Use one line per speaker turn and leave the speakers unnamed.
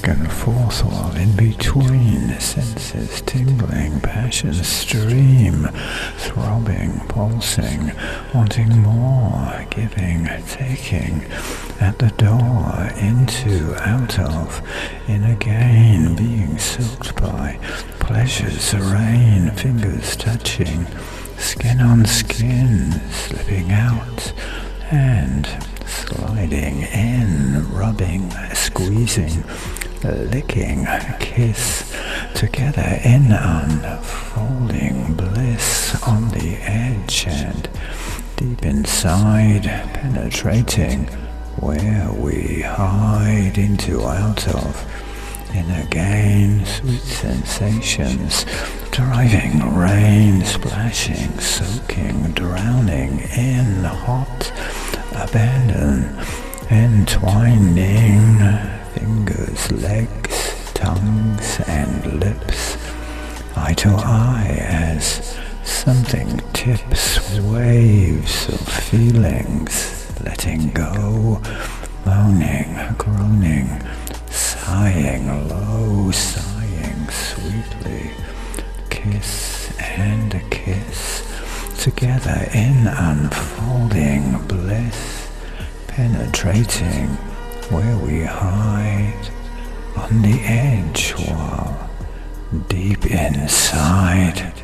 back and forth while in between senses tingling, passion stream, throbbing, pulsing, wanting more, giving, taking, at the door, into, out of, in again, being soaked by, pleasures rain, fingers touching, skin on skin, slipping out, and sliding in, rubbing, squeezing, licking, kiss, together in unfolding bliss on the edge and deep inside, penetrating where we hide into out of. In again, sweet sensations, driving rain, splashing, soaking, drowning in hot abandon, entwining to eye as something tips waves of feelings, letting go, moaning, groaning, sighing low, sighing sweetly, kiss and a kiss together in unfolding bliss, penetrating where we hide on the edge while deep inside